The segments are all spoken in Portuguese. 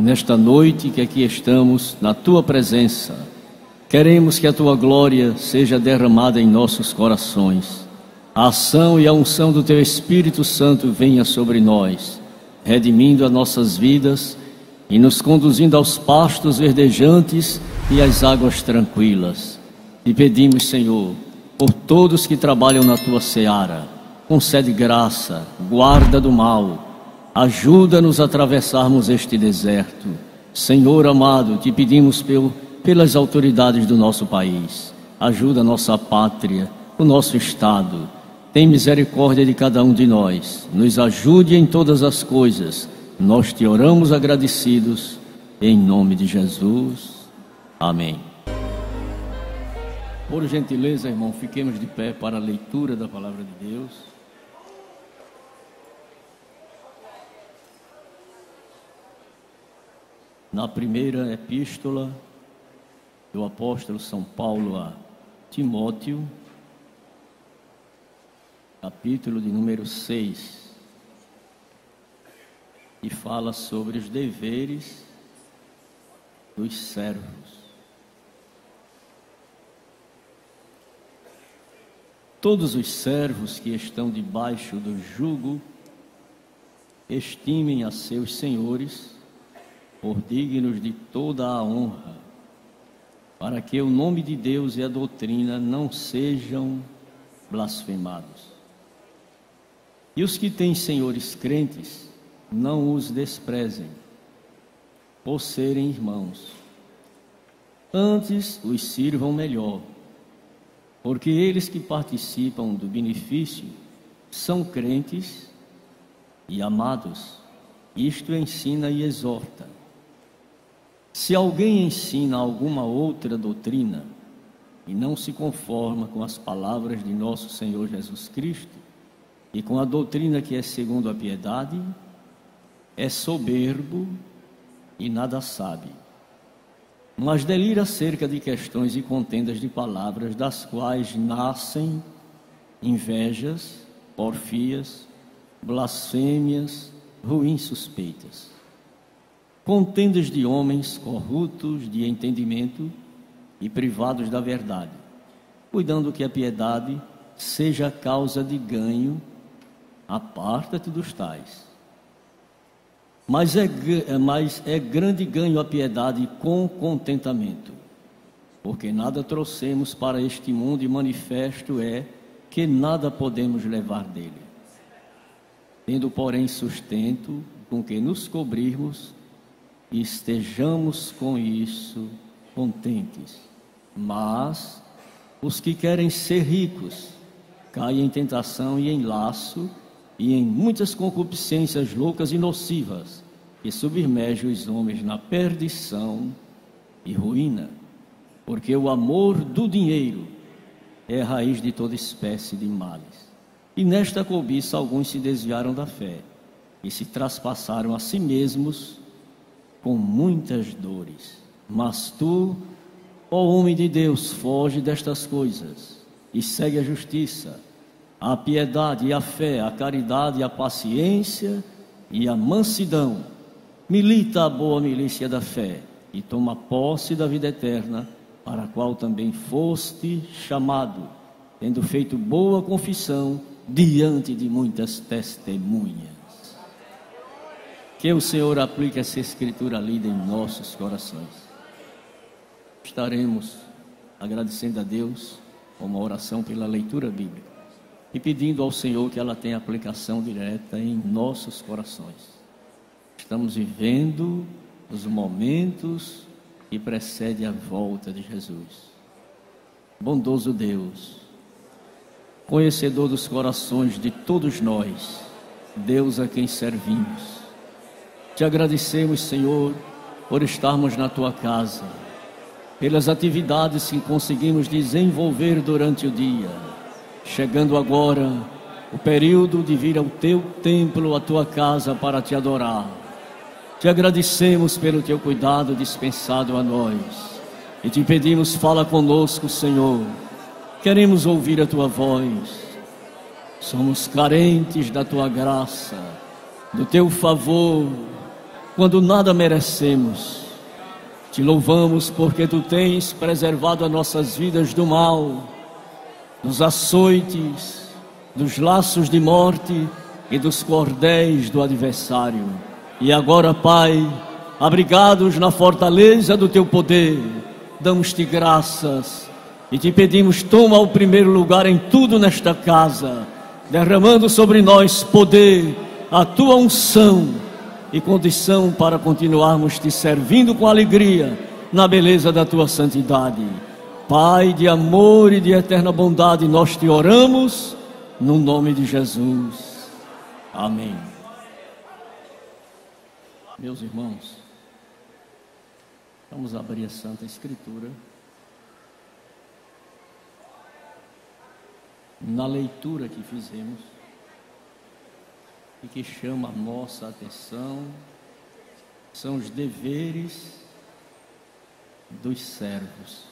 Nesta noite que aqui estamos, na tua presença, queremos que a tua glória seja derramada em nossos corações. A ação e a unção do teu Espírito Santo venha sobre nós, redimindo as nossas vidas e nos conduzindo aos pastos verdejantes e às águas tranquilas. E pedimos, Senhor, por todos que trabalham na tua seara, concede graça, guarda do mal Ajuda-nos a atravessarmos este deserto. Senhor amado, te pedimos pelo, pelas autoridades do nosso país. Ajuda a nossa pátria, o nosso Estado. Tem misericórdia de cada um de nós. Nos ajude em todas as coisas. Nós te oramos agradecidos. Em nome de Jesus. Amém. Por gentileza, irmão, fiquemos de pé para a leitura da palavra de Deus. Na primeira epístola do apóstolo São Paulo a Timóteo, capítulo de número 6, e fala sobre os deveres dos servos. Todos os servos que estão debaixo do jugo estimem a seus senhores por dignos de toda a honra, para que o nome de Deus e a doutrina não sejam blasfemados. E os que têm senhores crentes, não os desprezem, por serem irmãos. Antes os sirvam melhor, porque eles que participam do benefício são crentes e amados. Isto ensina e exorta se alguém ensina alguma outra doutrina e não se conforma com as palavras de nosso Senhor Jesus Cristo e com a doutrina que é segundo a piedade, é soberbo e nada sabe. Mas delira acerca de questões e contendas de palavras, das quais nascem invejas, porfias, blasfêmias, ruins suspeitas contendas de homens corruptos de entendimento e privados da verdade, cuidando que a piedade seja causa de ganho, aparta-te dos tais. Mas é, mas é grande ganho a piedade com contentamento, porque nada trouxemos para este mundo e manifesto é que nada podemos levar dele. Tendo, porém, sustento com que nos cobrirmos e estejamos com isso contentes. Mas os que querem ser ricos caem em tentação e em laço e em muitas concupiscências loucas e nocivas que submergem os homens na perdição e ruína, porque o amor do dinheiro é a raiz de toda espécie de males. E nesta cobiça alguns se desviaram da fé e se traspassaram a si mesmos com muitas dores. Mas tu, ó homem de Deus, foge destas coisas e segue a justiça, a piedade e a fé, a caridade e a paciência e a mansidão. Milita a boa milícia da fé e toma posse da vida eterna, para a qual também foste chamado, tendo feito boa confissão diante de muitas testemunhas. Que o Senhor aplique essa escritura lida em nossos corações. Estaremos agradecendo a Deus uma oração pela leitura bíblica e pedindo ao Senhor que ela tenha aplicação direta em nossos corações. Estamos vivendo os momentos que precedem a volta de Jesus. Bondoso Deus, conhecedor dos corações de todos nós, Deus a quem servimos te agradecemos, Senhor, por estarmos na tua casa, pelas atividades que conseguimos desenvolver durante o dia. Chegando agora o período de vir ao teu templo, à tua casa para te adorar. Te agradecemos pelo teu cuidado dispensado a nós e te pedimos, fala conosco, Senhor. Queremos ouvir a tua voz. Somos carentes da tua graça do teu favor, quando nada merecemos. Te louvamos porque tu tens preservado as nossas vidas do mal, dos açoites, dos laços de morte e dos cordéis do adversário. E agora, Pai, abrigados na fortaleza do teu poder, damos-te graças e te pedimos, toma o primeiro lugar em tudo nesta casa, derramando sobre nós poder, a tua unção e condição para continuarmos te servindo com alegria na beleza da tua santidade. Pai de amor e de eterna bondade, nós te oramos no nome de Jesus. Amém. Meus irmãos, vamos abrir a Santa Escritura. Na leitura que fizemos, e que chama a nossa atenção são os deveres dos servos.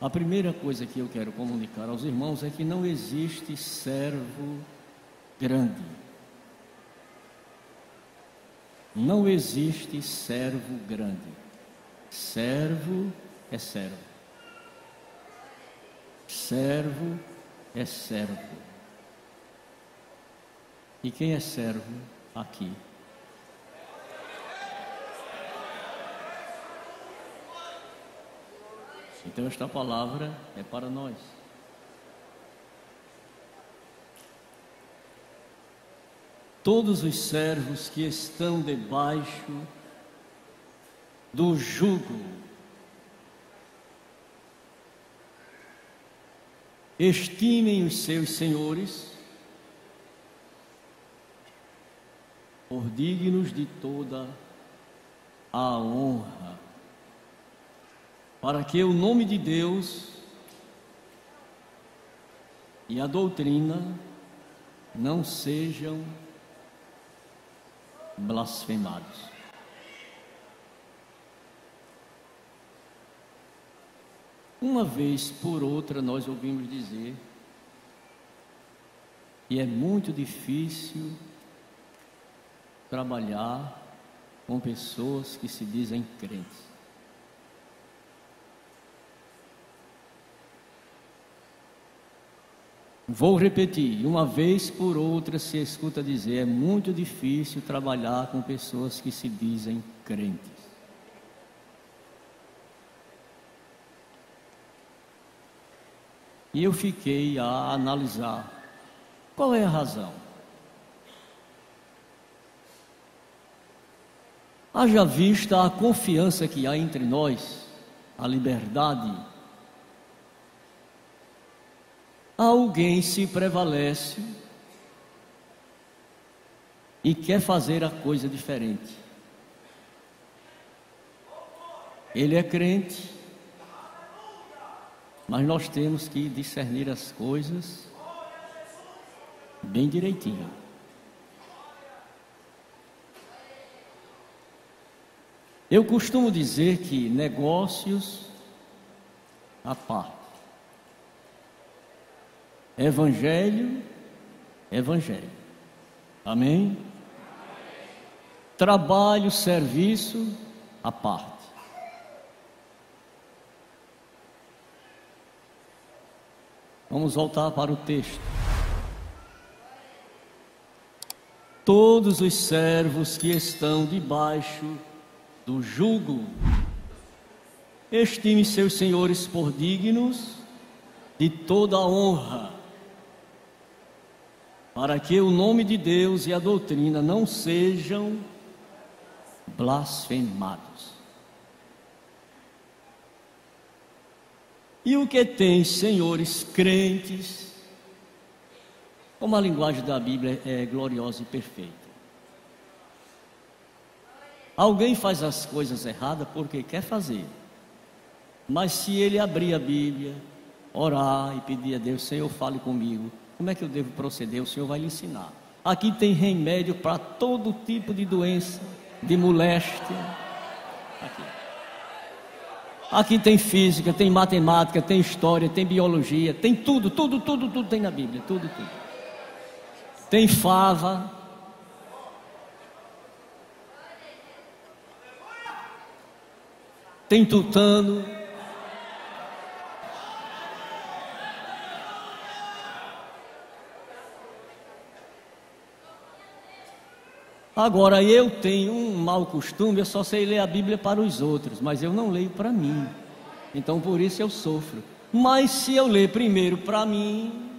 A primeira coisa que eu quero comunicar aos irmãos é que não existe servo grande. Não existe servo grande. Servo é servo. Servo é servo. E quem é servo aqui? Então, esta palavra é para nós. Todos os servos que estão debaixo do jugo estimem os seus senhores por dignos de toda a honra, para que o nome de Deus e a doutrina não sejam blasfemados. Uma vez por outra nós ouvimos dizer, e é muito difícil trabalhar com pessoas que se dizem crentes. Vou repetir, uma vez por outra se escuta dizer, é muito difícil trabalhar com pessoas que se dizem crentes. E eu fiquei a analisar qual é a razão. Haja vista a confiança que há entre nós, a liberdade. Alguém se prevalece e quer fazer a coisa diferente. Ele é crente, mas nós temos que discernir as coisas bem direitinho. Eu costumo dizer que negócios à parte. Evangelho, evangelho. Amém? Trabalho, serviço à parte. Vamos voltar para o texto. Todos os servos que estão debaixo do jugo, estime seus senhores por dignos de toda a honra, para que o nome de Deus e a doutrina não sejam blasfemados. E o que tem senhores crentes, como a linguagem da Bíblia é gloriosa e perfeita. Alguém faz as coisas erradas porque quer fazer. Mas se ele abrir a Bíblia, orar e pedir a Deus, Senhor, fale comigo, como é que eu devo proceder? O Senhor vai lhe ensinar. Aqui tem remédio para todo tipo de doença, de moléstia. Aqui. Aqui tem física, tem matemática, tem história, tem biologia, tem tudo, tudo, tudo, tudo tem na Bíblia, tudo, tudo. Tem fava. Tem tutano. Agora eu tenho um mau costume, eu só sei ler a Bíblia para os outros, mas eu não leio para mim. Então por isso eu sofro. Mas se eu ler primeiro para mim,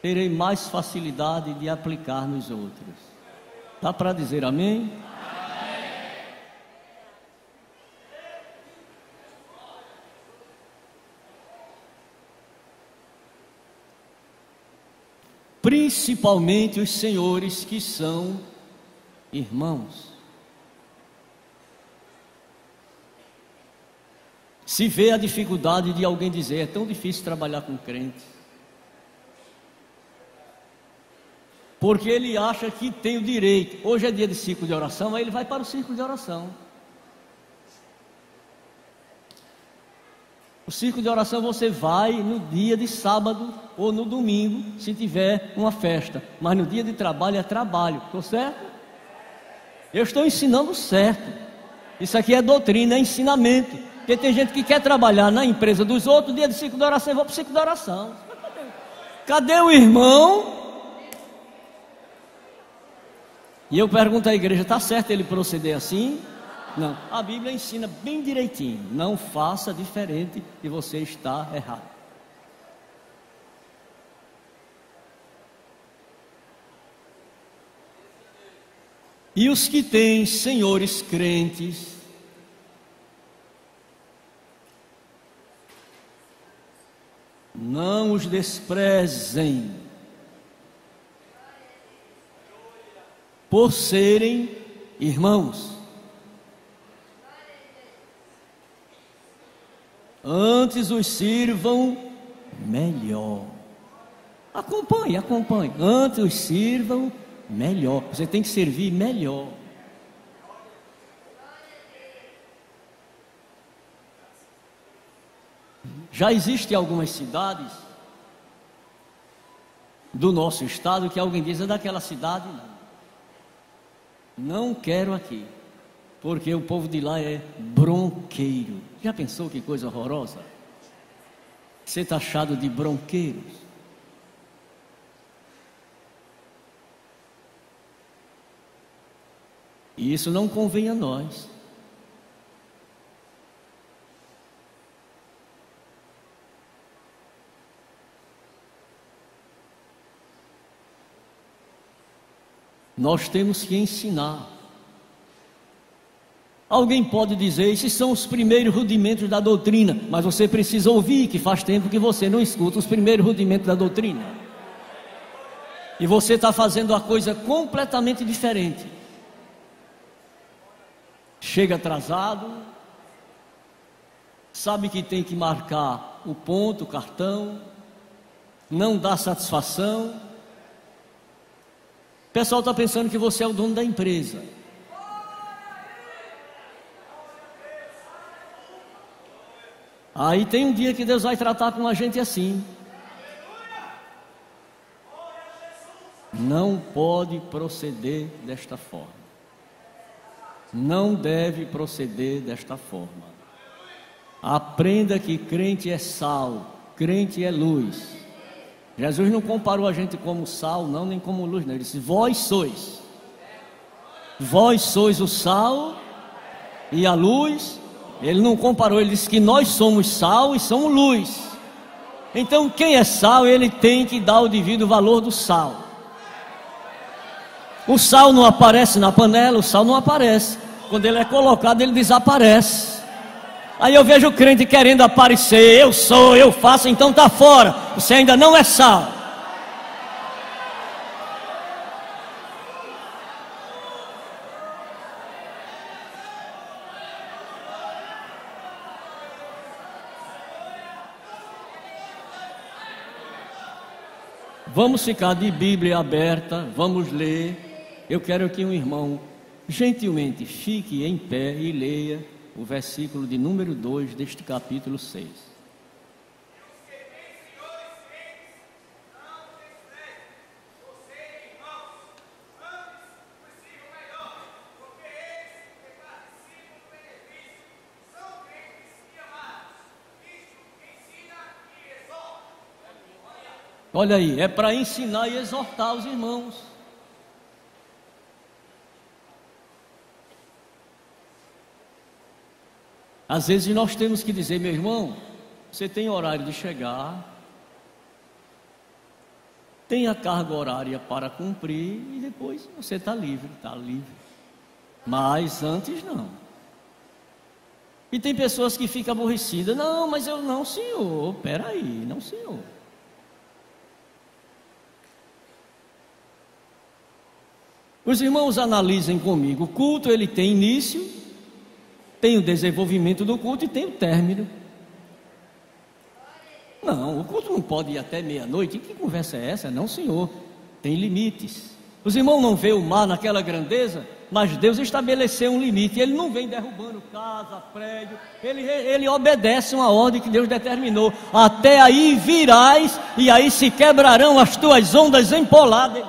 terei mais facilidade de aplicar nos outros. Dá para dizer amém? Principalmente os senhores que são irmãos. Se vê a dificuldade de alguém dizer, é tão difícil trabalhar com crente. Porque ele acha que tem o direito. Hoje é dia de ciclo de oração, aí ele vai para o ciclo de oração. O círculo de oração você vai no dia de sábado ou no domingo, se tiver uma festa. Mas no dia de trabalho é trabalho, estou certo? Eu estou ensinando certo. Isso aqui é doutrina, é ensinamento. Porque tem gente que quer trabalhar na empresa dos outros, dia de ciclo de oração, eu vou para o ciclo de oração. Cadê o irmão? E eu pergunto à igreja: está certo ele proceder assim? Não, a Bíblia ensina bem direitinho. Não faça diferente e você está errado. E os que têm senhores crentes, não os desprezem, por serem irmãos. Antes os sirvam melhor. Acompanhe, acompanhe. Antes os sirvam melhor. Você tem que servir melhor. Já existem algumas cidades do nosso estado que alguém diz é daquela cidade não. Não quero aqui porque o povo de lá é bronqueiro. Já pensou que coisa horrorosa? Ser taxado de bronqueiros. E isso não convém a nós. Nós temos que ensinar Alguém pode dizer, esses são os primeiros rudimentos da doutrina, mas você precisa ouvir que faz tempo que você não escuta os primeiros rudimentos da doutrina. E você está fazendo a coisa completamente diferente. Chega atrasado, sabe que tem que marcar o ponto, o cartão, não dá satisfação. O pessoal está pensando que você é o dono da empresa. Aí tem um dia que Deus vai tratar com a gente assim. Não pode proceder desta forma. Não deve proceder desta forma. Aprenda que crente é sal, crente é luz. Jesus não comparou a gente como sal, não, nem como luz, não. Ele disse: Vós sois. Vós sois o sal e a luz ele não comparou, ele disse que nós somos sal e somos luz. Então, quem é sal, ele tem que dar o devido valor do sal. O sal não aparece na panela, o sal não aparece. Quando ele é colocado, ele desaparece. Aí eu vejo o crente querendo aparecer, eu sou, eu faço, então está fora. Você ainda não é sal. Vamos ficar de Bíblia aberta, vamos ler. Eu quero que um irmão gentilmente fique em pé e leia o versículo de número 2 deste capítulo 6. Olha aí, é para ensinar e exortar os irmãos. Às vezes nós temos que dizer, meu irmão, você tem horário de chegar, tem a carga horária para cumprir e depois você está livre, está livre. Mas antes não. E tem pessoas que ficam aborrecidas, não, mas eu não, senhor, peraí, não, senhor. Os irmãos analisem comigo, o culto ele tem início, tem o desenvolvimento do culto e tem o término. Não, o culto não pode ir até meia-noite. Que conversa é essa? Não, senhor. Tem limites. Os irmãos não veem o mar naquela grandeza, mas Deus estabeleceu um limite. Ele não vem derrubando casa, prédio. Ele, ele obedece uma ordem que Deus determinou. Até aí virás, e aí se quebrarão as tuas ondas empoladas.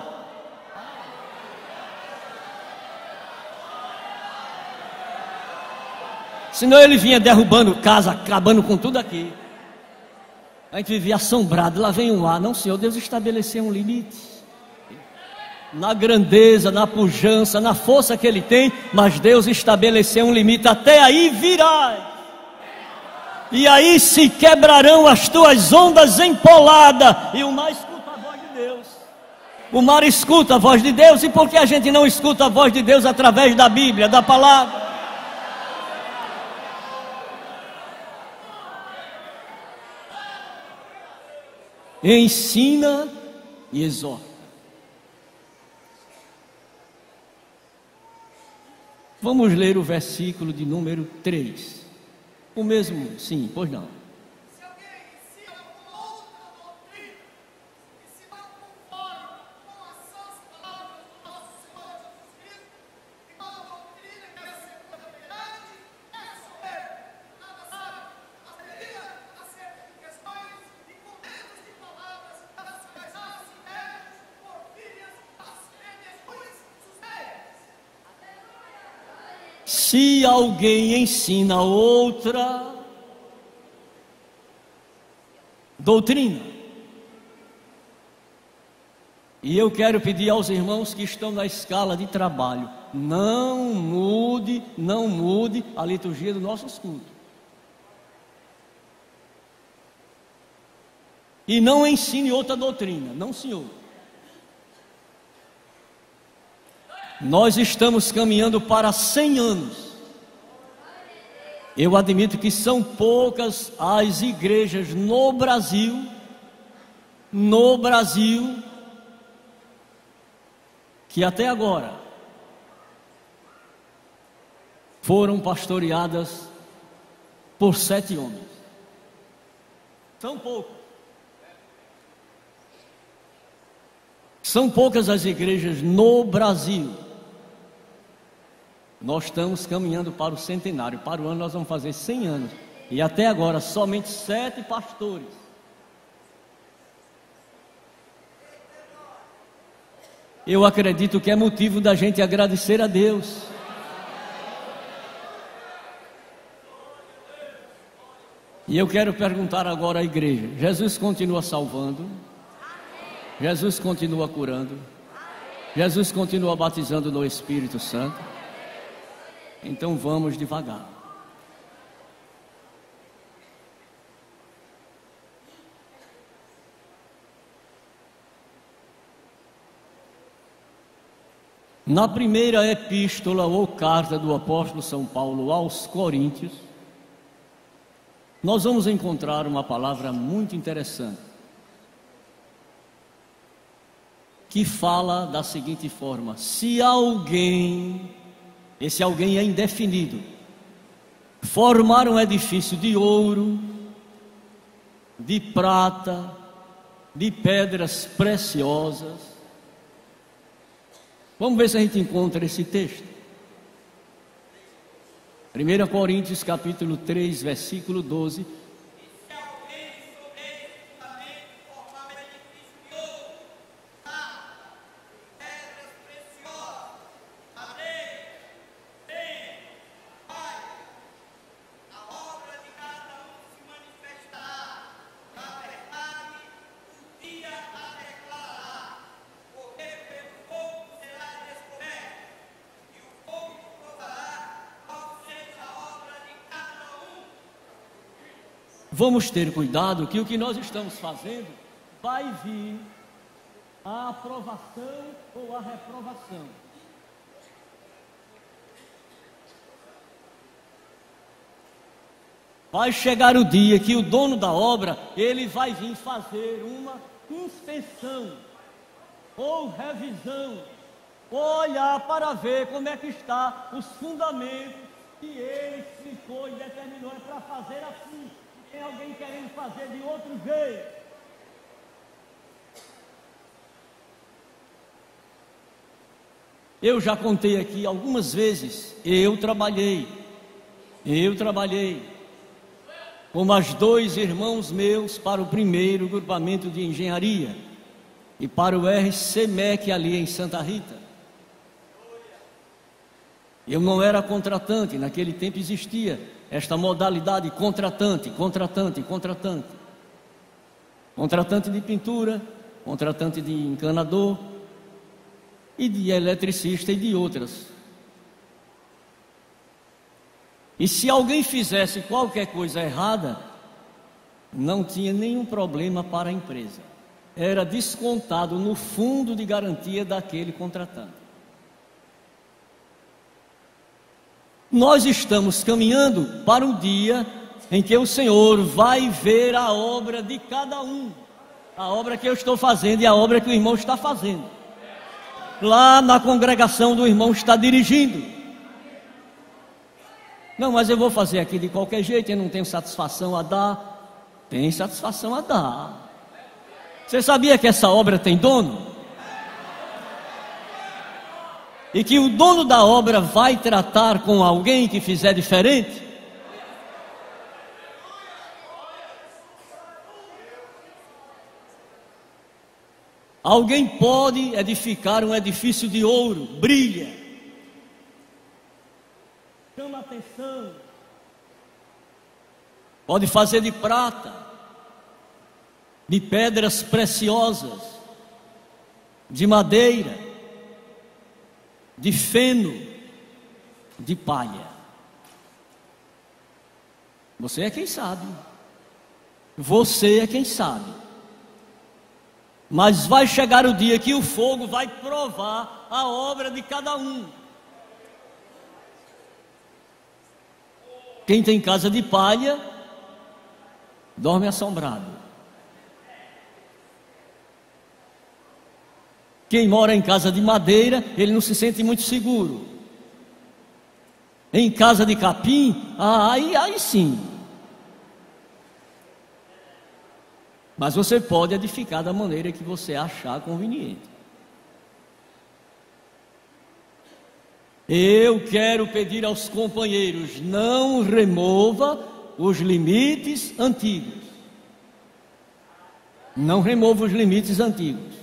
Senão ele vinha derrubando casa, acabando com tudo aqui. A gente vivia assombrado, lá vem um ar. Não, Senhor, Deus estabeleceu um limite. Na grandeza, na pujança, na força que ele tem, mas Deus estabeleceu um limite. Até aí virás. E aí se quebrarão as tuas ondas empoladas. E o mar escuta a voz de Deus. O mar escuta a voz de Deus. E por que a gente não escuta a voz de Deus através da Bíblia, da palavra? Ensina e exorta. Vamos ler o versículo de número 3. O mesmo, sim, pois não. Se alguém ensina outra doutrina, e eu quero pedir aos irmãos que estão na escala de trabalho, não mude, não mude a liturgia dos nossos cultos. E não ensine outra doutrina, não senhor. Nós estamos caminhando para 100 anos. Eu admito que são poucas as igrejas no Brasil, no Brasil, que até agora foram pastoreadas por sete homens. São poucos. São poucas as igrejas no Brasil nós estamos caminhando para o centenário. Para o ano nós vamos fazer 100 anos. E até agora, somente sete pastores. Eu acredito que é motivo da gente agradecer a Deus. E eu quero perguntar agora à igreja: Jesus continua salvando? Jesus continua curando? Jesus continua batizando no Espírito Santo? Então vamos devagar. Na primeira epístola ou carta do apóstolo São Paulo aos Coríntios, nós vamos encontrar uma palavra muito interessante, que fala da seguinte forma: se alguém esse alguém é indefinido. Formar um edifício de ouro, de prata, de pedras preciosas. Vamos ver se a gente encontra esse texto. 1 Coríntios capítulo 3, versículo 12 Vamos ter cuidado que o que nós estamos fazendo vai vir a aprovação ou a reprovação. Vai chegar o dia que o dono da obra, ele vai vir fazer uma inspeção ou revisão, olhar para ver como é que está os fundamentos que ele explicou e determinou é para fazer assim tem alguém querendo fazer de outro jeito. Eu já contei aqui algumas vezes, eu trabalhei, eu trabalhei com mais dois irmãos meus para o primeiro grupamento de engenharia e para o RCMEC ali em Santa Rita. Eu não era contratante, naquele tempo existia esta modalidade contratante, contratante, contratante. Contratante de pintura, contratante de encanador e de eletricista e de outras. E se alguém fizesse qualquer coisa errada, não tinha nenhum problema para a empresa. Era descontado no fundo de garantia daquele contratante. Nós estamos caminhando para o dia em que o Senhor vai ver a obra de cada um, a obra que eu estou fazendo e a obra que o irmão está fazendo. Lá na congregação do irmão está dirigindo. Não, mas eu vou fazer aqui de qualquer jeito, eu não tenho satisfação a dar. Tem satisfação a dar. Você sabia que essa obra tem dono? E que o dono da obra vai tratar com alguém que fizer diferente? Alguém pode edificar um edifício de ouro, brilha, chama atenção, pode fazer de prata, de pedras preciosas, de madeira, de feno, de palha. Você é quem sabe. Você é quem sabe. Mas vai chegar o dia que o fogo vai provar a obra de cada um. Quem tem casa de palha, dorme assombrado. Quem mora em casa de madeira, ele não se sente muito seguro. Em casa de capim, aí, aí sim. Mas você pode edificar da maneira que você achar conveniente. Eu quero pedir aos companheiros: não remova os limites antigos. Não remova os limites antigos.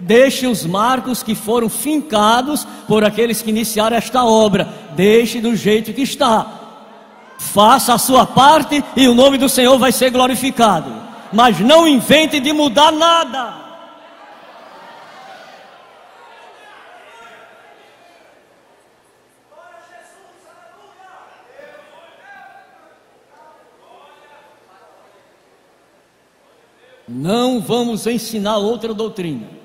Deixe os marcos que foram fincados por aqueles que iniciaram esta obra. Deixe do jeito que está. Faça a sua parte e o nome do Senhor vai ser glorificado. Mas não invente de mudar nada. Não vamos ensinar outra doutrina.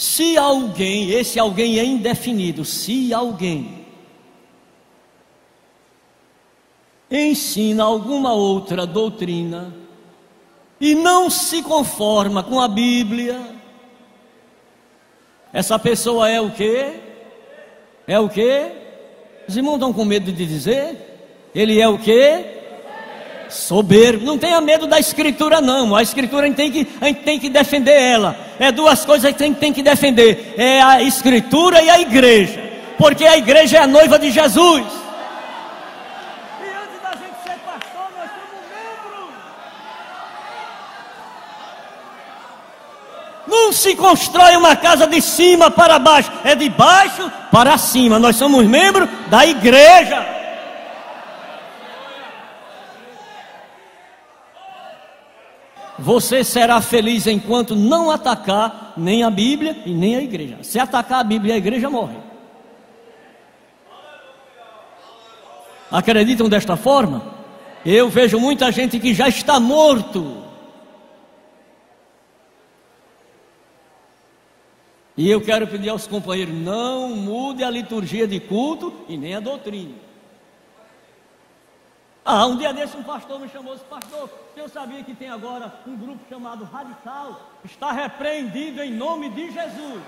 Se alguém, esse alguém é indefinido, se alguém ensina alguma outra doutrina e não se conforma com a Bíblia, essa pessoa é o que? É o que? Os irmãos estão com medo de dizer? Ele é o que? Soberbo. Não tenha medo da escritura, não. A escritura a gente tem que, a gente tem que defender ela. É duas coisas que a gente tem que defender: é a escritura e a igreja. Porque a igreja é a noiva de Jesus. E antes da gente ser pastor, nós somos membros. Não se constrói uma casa de cima para baixo, é de baixo para cima. Nós somos membros da igreja. Você será feliz enquanto não atacar nem a Bíblia e nem a igreja. Se atacar a Bíblia e a igreja, morre. Acreditam desta forma? Eu vejo muita gente que já está morto. E eu quero pedir aos companheiros: não mude a liturgia de culto e nem a doutrina. Ah, um dia desse um pastor me chamou e disse, pastor, senhor sabia que tem agora um grupo chamado Radical? Está repreendido em nome de Jesus.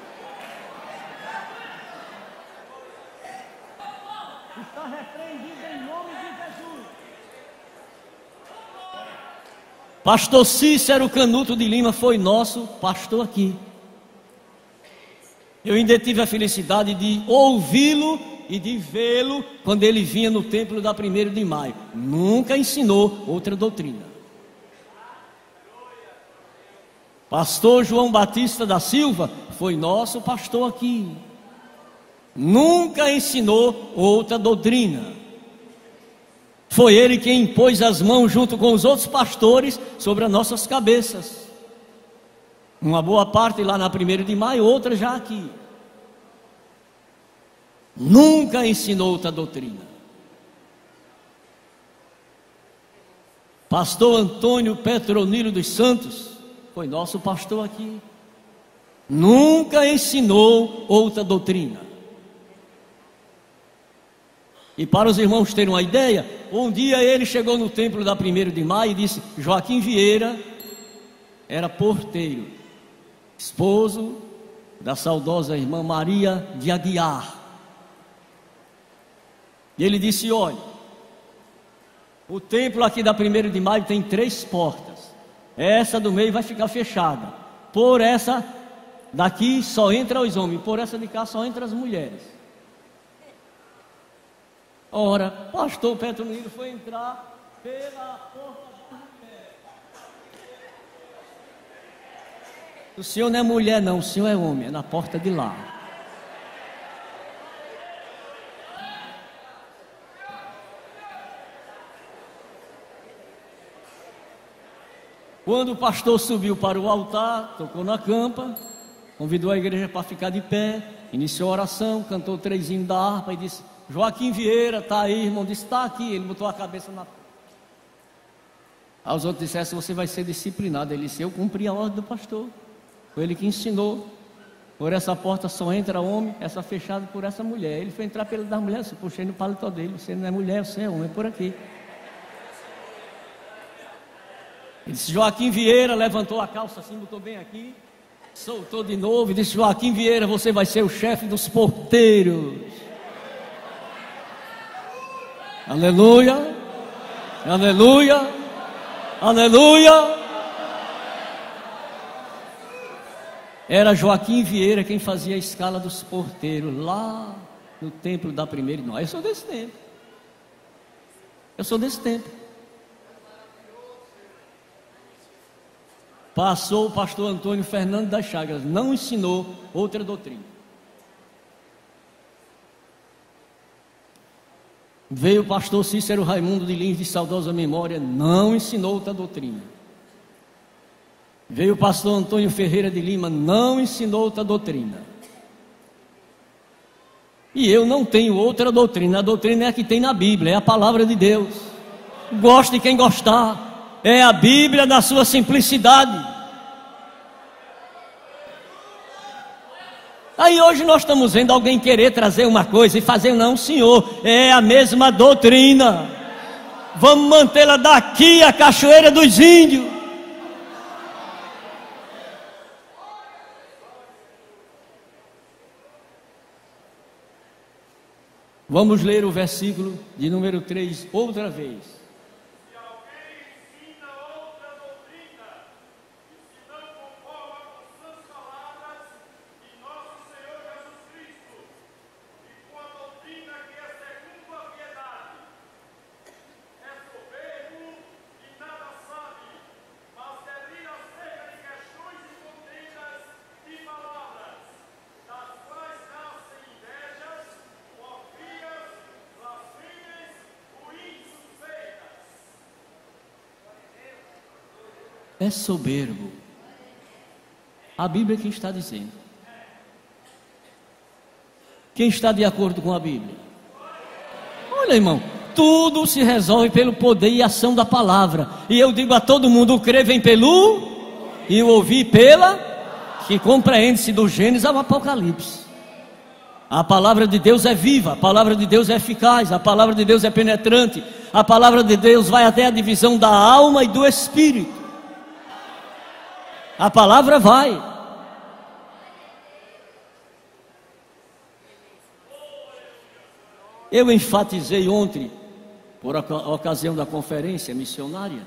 Está repreendido em nome de Jesus. Pastor Cícero Canuto de Lima foi nosso pastor aqui. Eu ainda tive a felicidade de ouvi-lo e de vê-lo quando ele vinha no templo da 1 de maio. Nunca ensinou outra doutrina. Pastor João Batista da Silva foi nosso pastor aqui. Nunca ensinou outra doutrina. Foi ele quem impôs as mãos junto com os outros pastores sobre as nossas cabeças. Uma boa parte lá na 1 de maio, outra já aqui. Nunca ensinou outra doutrina. Pastor Antônio Petronilo dos Santos foi nosso pastor aqui. Nunca ensinou outra doutrina. E para os irmãos terem uma ideia, um dia ele chegou no templo da 1 de maio e disse: Joaquim Vieira era porteiro, esposo da saudosa irmã Maria de Aguiar. E ele disse: Olha, o templo aqui da 1 de maio tem três portas. Essa do meio vai ficar fechada. Por essa daqui só entra os homens, por essa de cá só entra as mulheres. Ora, pastor Petro Nilo foi entrar pela porta da mulher. O senhor não é mulher, não, o senhor é homem, é na porta de lá. Quando o pastor subiu para o altar, tocou na campa, convidou a igreja para ficar de pé, iniciou a oração, cantou três hinos da harpa e disse: Joaquim Vieira, está aí, irmão? Disse: está aqui. Ele botou a cabeça na. Aí os outros disseram: você vai ser disciplinado. Ele disse: eu cumpri a ordem do pastor. Foi ele que ensinou. Por essa porta só entra homem, essa fechada por essa mulher. Ele foi entrar pela das mulheres, puxei no paletó dele. Você não é mulher, você é homem, é por aqui. Ele disse: Joaquim Vieira levantou a calça assim, botou bem aqui, soltou de novo e disse: Joaquim Vieira, você vai ser o chefe dos porteiros. Aleluia, aleluia, aleluia. Era Joaquim Vieira quem fazia a escala dos porteiros lá no templo da primeira. Não, eu sou desse tempo. Eu sou desse tempo. Passou o pastor Antônio Fernando das Chagas, não ensinou outra doutrina. Veio o pastor Cícero Raimundo de Lins de saudosa memória, não ensinou outra doutrina. Veio o pastor Antônio Ferreira de Lima, não ensinou outra doutrina. E eu não tenho outra doutrina, a doutrina é a que tem na Bíblia, é a palavra de Deus. Goste quem gostar é a Bíblia na sua simplicidade. Aí hoje nós estamos vendo alguém querer trazer uma coisa e fazer, não, senhor, é a mesma doutrina. Vamos mantê-la daqui a Cachoeira dos Índios. Vamos ler o versículo de número 3 outra vez. É soberbo. A Bíblia é que está dizendo. Quem está de acordo com a Bíblia? Olha, irmão, tudo se resolve pelo poder e ação da palavra. E eu digo a todo mundo: o crer vem pelo e o ouvir pela, que compreende-se do Gênesis ao Apocalipse. A palavra de Deus é viva, a palavra de Deus é eficaz, a palavra de Deus é penetrante, a palavra de Deus vai até a divisão da alma e do espírito. A palavra vai. Eu enfatizei ontem, por ocasião da conferência missionária,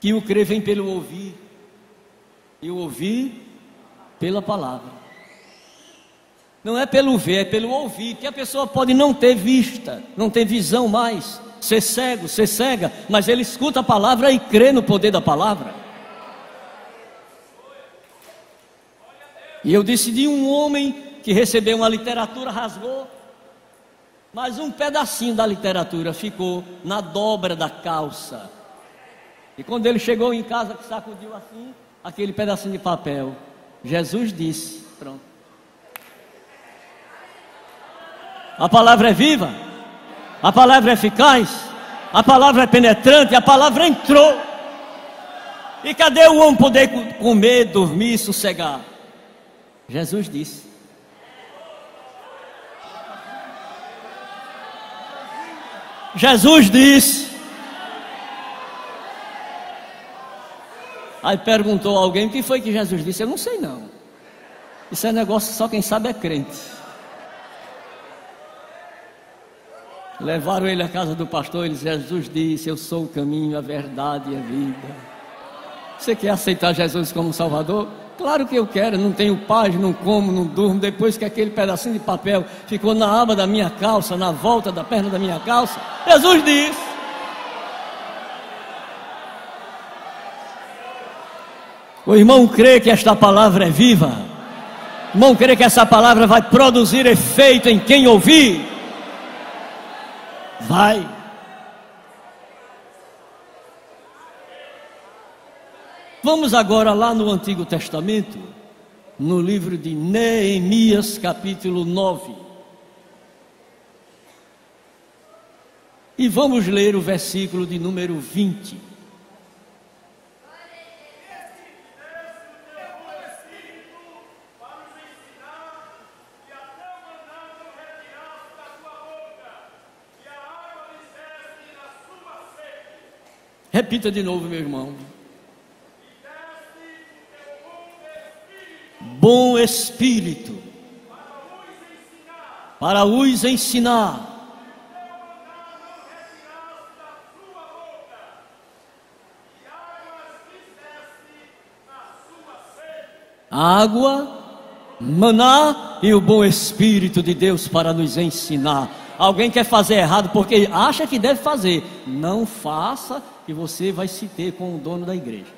que o crer vem pelo ouvir, e o ouvir pela palavra. Não é pelo ver, é pelo ouvir, que a pessoa pode não ter vista, não ter visão mais, ser cego, ser cega, mas ele escuta a palavra e crê no poder da palavra. E eu disse de um homem que recebeu uma literatura, rasgou, mas um pedacinho da literatura ficou na dobra da calça. E quando ele chegou em casa, que sacudiu assim, aquele pedacinho de papel, Jesus disse: Pronto. A palavra é viva, a palavra é eficaz, a palavra é penetrante, a palavra entrou. E cadê o homem poder comer, dormir, sossegar? Jesus disse. Jesus disse. Aí perguntou alguém: o que foi que Jesus disse? Eu não sei não. Isso é negócio só quem sabe é crente. Levaram ele à casa do pastor, e Jesus disse: Eu sou o caminho, a verdade e a vida. Você quer aceitar Jesus como Salvador? Claro que eu quero, não tenho paz, não como, não durmo. Depois que aquele pedacinho de papel ficou na aba da minha calça, na volta da perna da minha calça, Jesus disse: O irmão crê que esta palavra é viva. O irmão crê que essa palavra vai produzir efeito em quem ouvir. Vai. Vamos agora lá no Antigo Testamento, no livro de Neemias, capítulo 9. E vamos ler o versículo de número 20. Repita de novo, meu irmão. Bom Espírito, para os ensinar. Água, maná e o bom Espírito de Deus para nos ensinar. Alguém quer fazer errado porque acha que deve fazer. Não faça que você vai se ter com o dono da igreja.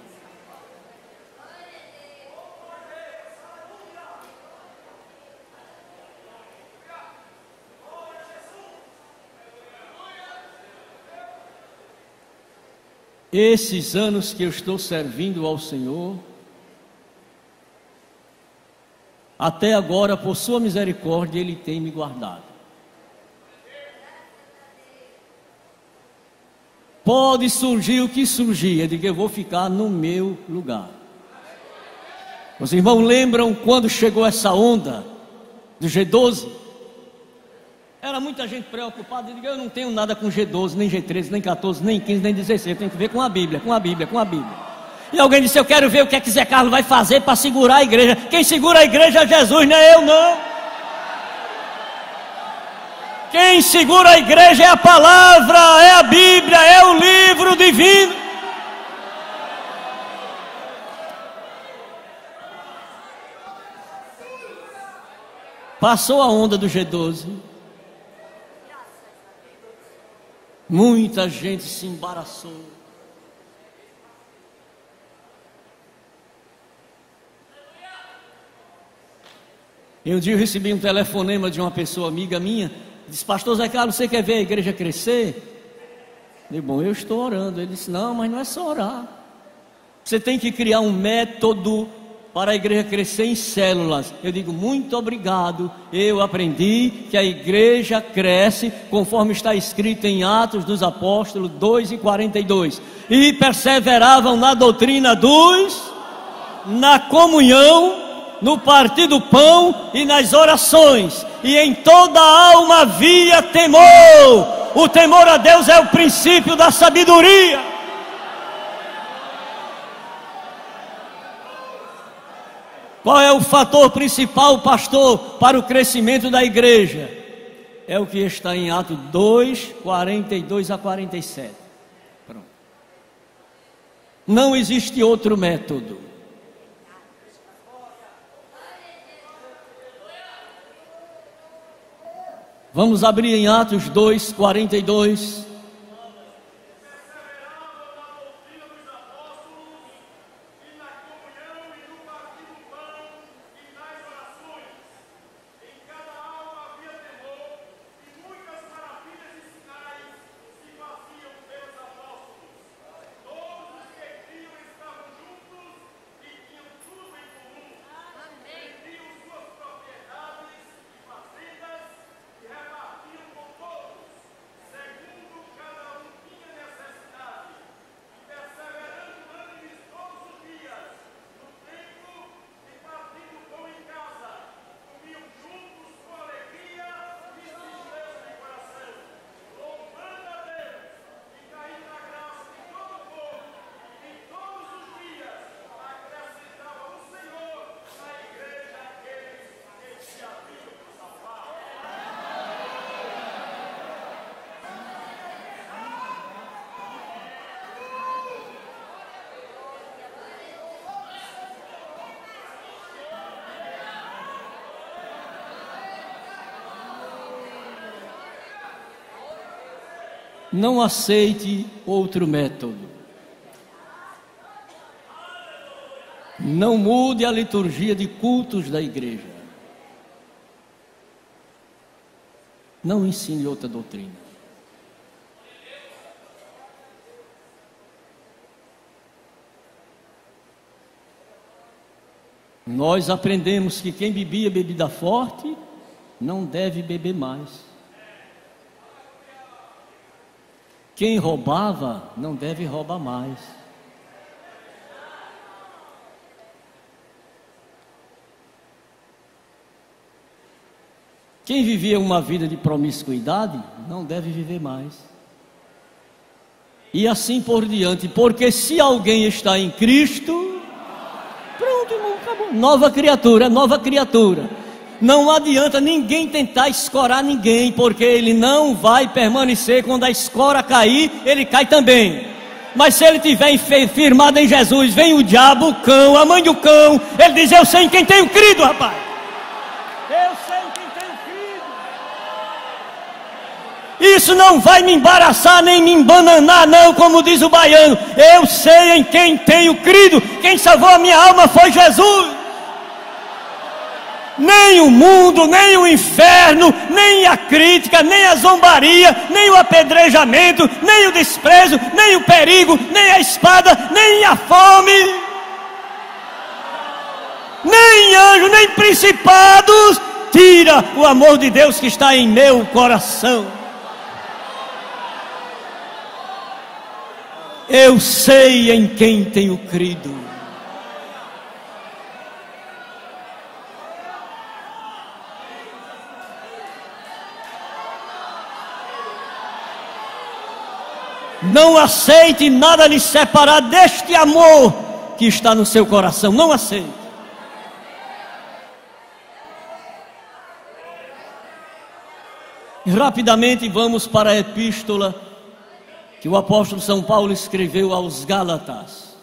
Esses anos que eu estou servindo ao Senhor, até agora, por Sua misericórdia, Ele tem me guardado. Pode surgir o que surgir, eu digo, eu vou ficar no meu lugar. Os irmãos lembram quando chegou essa onda do G12? Era muita gente preocupada, eu digo, eu não tenho nada com G12, nem G13, nem 14, nem 15, nem 16, eu tenho que ver com a Bíblia, com a Bíblia, com a Bíblia. E alguém disse, eu quero ver o que é que Zé Carlos vai fazer para segurar a igreja. Quem segura a igreja é Jesus, não é eu não. Quem segura a igreja é a palavra, é a Bíblia, é o livro divino. Passou a onda do G12. Muita gente se embaraçou. E um dia eu recebi um telefonema de uma pessoa amiga minha Diz, pastor Zé Carlos, você quer ver a igreja crescer? Eu bom, eu estou orando. Ele disse: Não, mas não é só orar. Você tem que criar um método para a igreja crescer em células. Eu digo muito obrigado. Eu aprendi que a igreja cresce conforme está escrito em Atos dos Apóstolos 2 e 42. E perseveravam na doutrina dos, na comunhão, no partir do pão e nas orações. E em toda alma havia temor. O temor a Deus é o princípio da sabedoria. Qual é o fator principal, pastor, para o crescimento da igreja? É o que está em Atos 2, 42 a 47. Pronto. Não existe outro método. Vamos abrir em Atos 2, 42. Não aceite outro método. Não mude a liturgia de cultos da igreja. Não ensine outra doutrina. Nós aprendemos que quem bebia bebida forte não deve beber mais. Quem roubava não deve roubar mais. Quem vivia uma vida de promiscuidade não deve viver mais. E assim por diante, porque se alguém está em Cristo, pronto, irmão, acabou. Nova criatura, nova criatura. Não adianta ninguém tentar escorar ninguém, porque ele não vai permanecer. Quando a escora cair, ele cai também. Mas se ele tiver firmado em Jesus, vem o diabo, o cão, a mãe do cão. Ele diz: Eu sei em quem tenho crido, rapaz. Eu sei em quem tenho crido. Isso não vai me embaraçar nem me embananar, não, como diz o baiano. Eu sei em quem tenho crido. Quem salvou a minha alma foi Jesus nem o mundo, nem o inferno, nem a crítica, nem a zombaria, nem o apedrejamento, nem o desprezo, nem o perigo, nem a espada, nem a fome, nem anjo, nem principados, tira o amor de Deus que está em meu coração. Eu sei em quem tenho crido. Não aceite nada lhe separar deste amor que está no seu coração. Não aceite. Rapidamente vamos para a epístola que o apóstolo São Paulo escreveu aos Gálatas.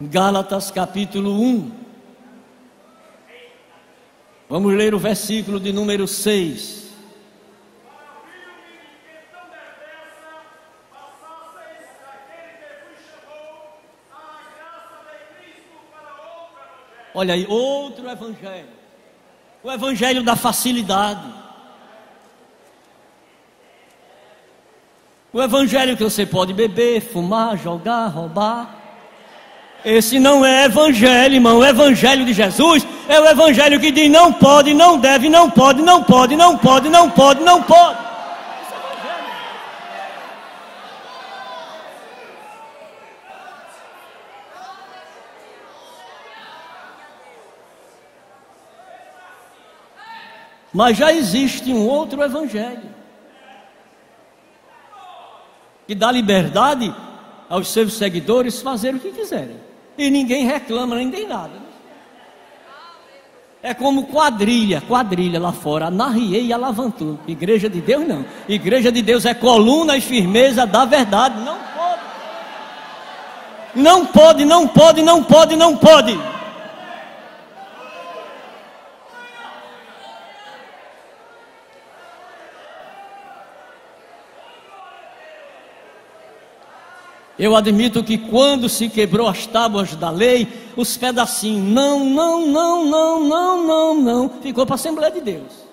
Gálatas capítulo 1. Vamos ler o versículo de número 6. Olha aí, outro evangelho. O evangelho da facilidade. O evangelho que você pode beber, fumar, jogar, roubar. Esse não é evangelho, irmão. O evangelho de Jesus é o evangelho que diz não pode, não deve, não pode, não pode, não pode, não pode, não pode. Mas já existe um outro evangelho que dá liberdade aos seus seguidores fazer o que quiserem. E ninguém reclama, nem tem nada. É como quadrilha, quadrilha lá fora, Narriei e Alavantu. Igreja de Deus não. Igreja de Deus é coluna e firmeza da verdade. Não pode. Não pode, não pode, não pode, não pode. Eu admito que quando se quebrou as tábuas da lei, os pedacinhos, não, não, não, não, não, não, não, ficou para a Assembleia de Deus.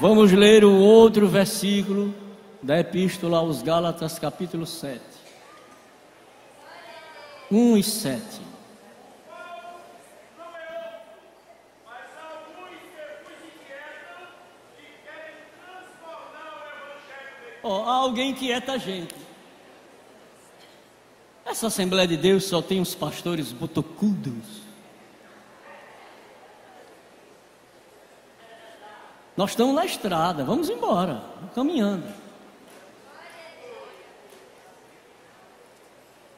Vamos ler o outro versículo da Epístola aos Gálatas, capítulo 7. 1 e 7. Oh, há alguém que quieta a gente. Essa Assembleia de Deus só tem os pastores botocudos. Nós estamos na estrada, vamos embora, caminhando.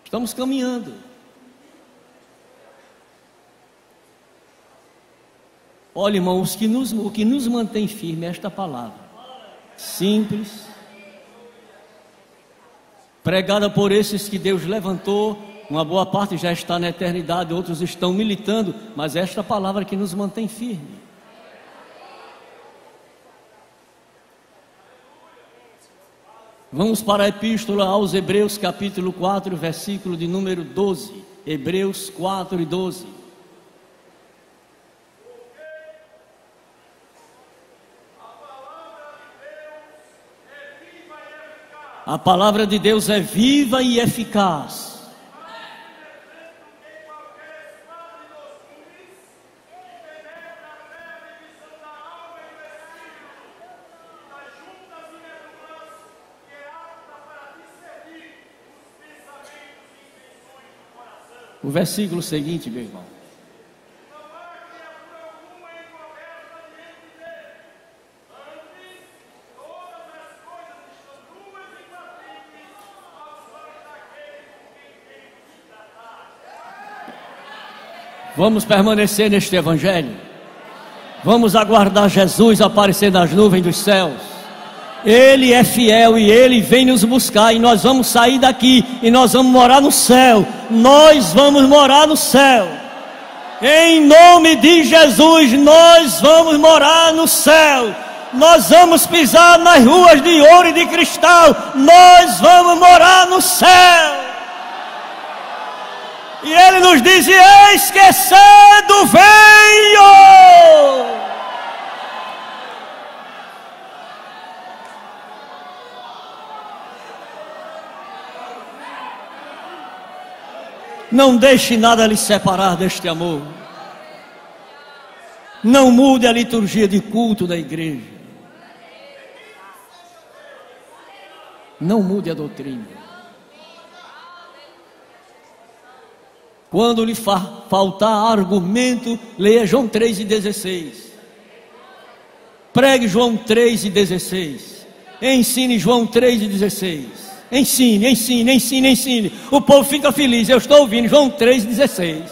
Estamos caminhando. Olha, irmãos, que nos, o que nos mantém firme é esta palavra. Simples, pregada por esses que Deus levantou. Uma boa parte já está na eternidade, outros estão militando, mas é esta palavra que nos mantém firme. Vamos para a epístola aos Hebreus, capítulo 4, versículo de número 12. Hebreus 4 e 12. A palavra de Deus é viva e eficaz versículo seguinte, meu irmão. Vamos permanecer neste Evangelho. Vamos aguardar Jesus aparecer nas nuvens dos céus. Ele é fiel e ele vem nos buscar e nós vamos sair daqui e nós vamos morar no céu. Nós vamos morar no céu. Em nome de Jesus, nós vamos morar no céu. Nós vamos pisar nas ruas de ouro e de cristal. Nós vamos morar no céu. E ele nos diz: Esquecendo, venho. Não deixe nada lhe separar deste amor. Não mude a liturgia de culto da igreja. Não mude a doutrina. Quando lhe fa faltar argumento, leia João 3 e 16. Pregue João 3 e 16. Ensine João 3 e 16. Ensine, ensine, ensine, ensine. O povo fica feliz. Eu estou ouvindo João 3,16.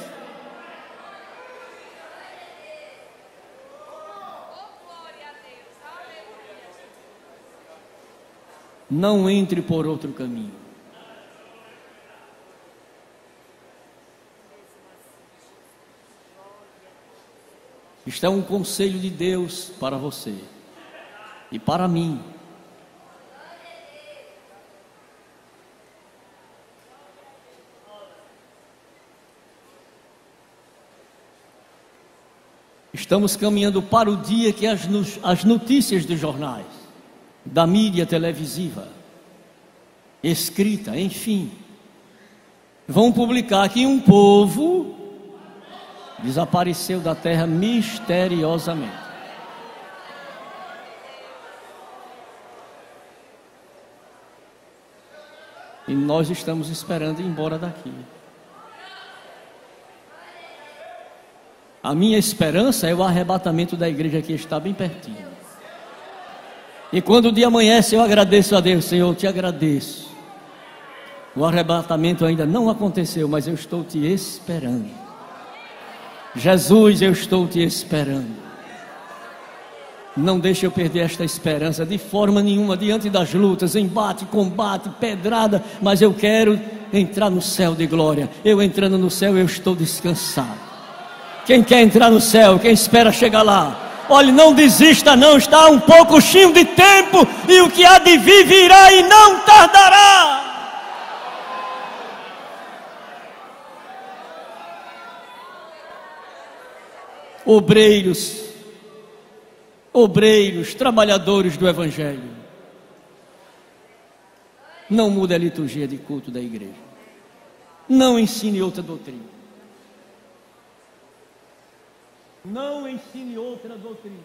Não entre por outro caminho. Isto é um conselho de Deus para você e para mim. Estamos caminhando para o dia que as, as notícias dos jornais, da mídia televisiva, escrita, enfim, vão publicar que um povo desapareceu da terra misteriosamente. E nós estamos esperando ir embora daqui. A minha esperança é o arrebatamento da igreja que está bem pertinho. E quando o dia amanhece, eu agradeço a Deus, Senhor, te agradeço. O arrebatamento ainda não aconteceu, mas eu estou te esperando. Jesus, eu estou te esperando. Não deixe eu perder esta esperança de forma nenhuma diante das lutas, embate, combate, pedrada, mas eu quero entrar no céu de glória. Eu entrando no céu, eu estou descansado. Quem quer entrar no céu, quem espera chegar lá, olhe, não desista, não, está um pouco de tempo, e o que há de vir virá e não tardará. Obreiros, obreiros, trabalhadores do Evangelho, não mude a liturgia de culto da igreja, não ensine outra doutrina. Não ensine outra doutrina.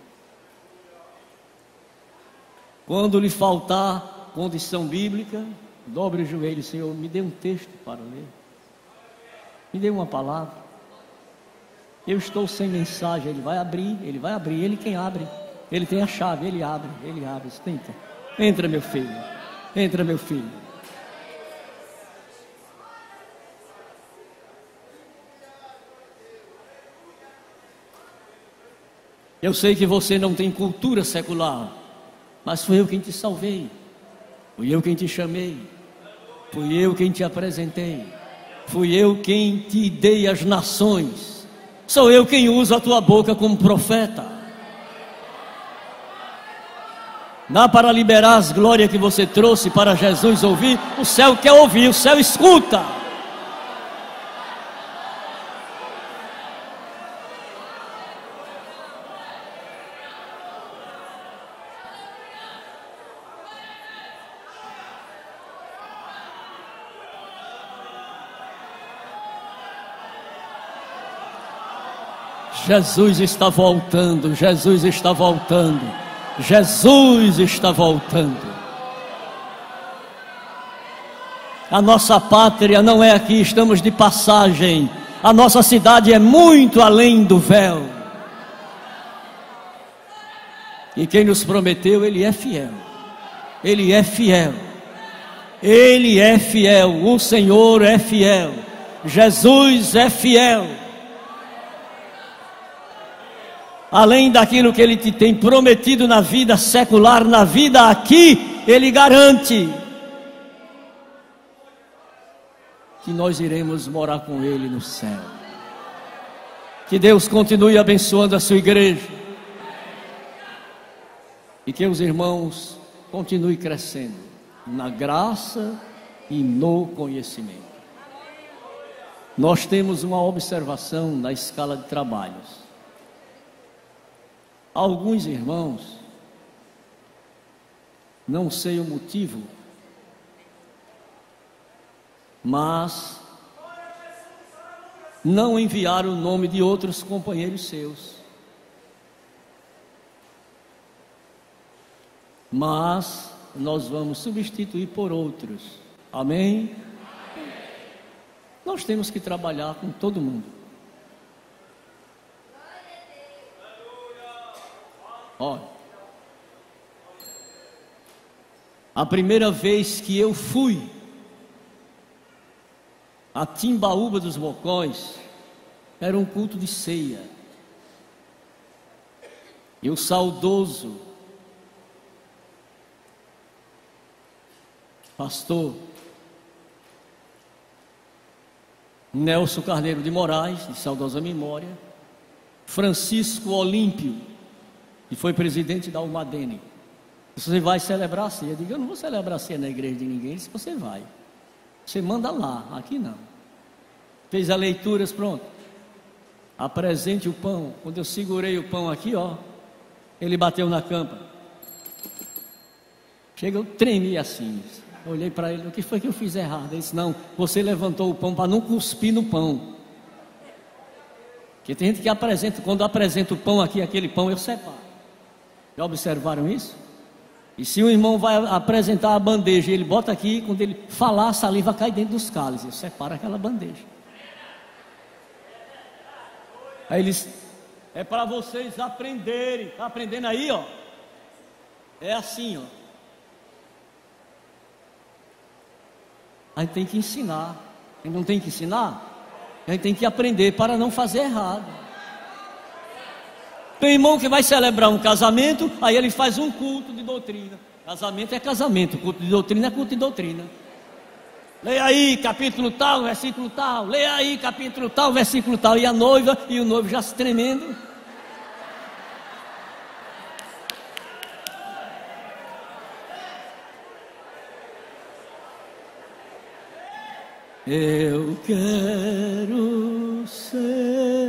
Quando lhe faltar condição bíblica, dobre o joelho, Senhor, me dê um texto para ler. Me dê uma palavra. Eu estou sem mensagem, ele vai abrir, ele vai abrir, ele quem abre. Ele tem a chave, ele abre, ele abre. Tenta. Entra, meu filho. Entra, meu filho. Eu sei que você não tem cultura secular, mas fui eu quem te salvei, fui eu quem te chamei, fui eu quem te apresentei, fui eu quem te dei as nações, sou eu quem usa a tua boca como profeta. Dá para liberar as glórias que você trouxe para Jesus ouvir, o céu quer ouvir, o céu escuta. Jesus está voltando, Jesus está voltando, Jesus está voltando. A nossa pátria não é aqui, estamos de passagem. A nossa cidade é muito além do véu. E quem nos prometeu, Ele é fiel. Ele é fiel. Ele é fiel. O Senhor é fiel. Jesus é fiel. Além daquilo que Ele te tem prometido na vida secular, na vida aqui, Ele garante que nós iremos morar com Ele no céu. Que Deus continue abençoando a sua igreja. E que os irmãos continuem crescendo na graça e no conhecimento. Nós temos uma observação na escala de trabalhos. Alguns irmãos, não sei o motivo, mas não enviaram o nome de outros companheiros seus. Mas nós vamos substituir por outros. Amém? Nós temos que trabalhar com todo mundo. Olha, a primeira vez que eu fui a Timbaúba dos Bocóis, era um culto de ceia. E o saudoso pastor Nelson Carneiro de Moraes, de saudosa memória, Francisco Olímpio, que foi presidente da Almadene. Você vai celebrar a ceia. Eu digo, eu não vou celebrar a ceia na igreja de ninguém, se você vai. Você manda lá, aqui não. Fez as leituras, pronto. Apresente o pão. Quando eu segurei o pão aqui, ó, ele bateu na campa. Chega, eu tremi assim. olhei para ele, o que foi que eu fiz errado? Ele disse, não, você levantou o pão para não cuspir no pão. Porque tem gente que apresenta, quando apresenta o pão aqui, aquele pão eu separo. Já observaram isso? E se o irmão vai apresentar a bandeja, ele bota aqui, quando ele falar, a saliva cai dentro dos cálices. Eu separo aquela bandeja. Aí eles, é para vocês aprenderem. Está aprendendo aí, ó? É assim, ó. A gente tem que ensinar. A gente não tem que ensinar? A gente tem que aprender para não fazer errado. Tem irmão que vai celebrar um casamento, aí ele faz um culto de doutrina. Casamento é casamento, culto de doutrina é culto de doutrina. Leia aí capítulo tal, versículo tal. Leia aí capítulo tal, versículo tal. E a noiva e o noivo já se tremendo. Eu quero ser